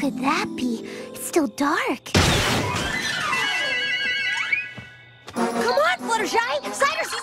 could that be? It's still dark. Come on, Fluttershy! Cider's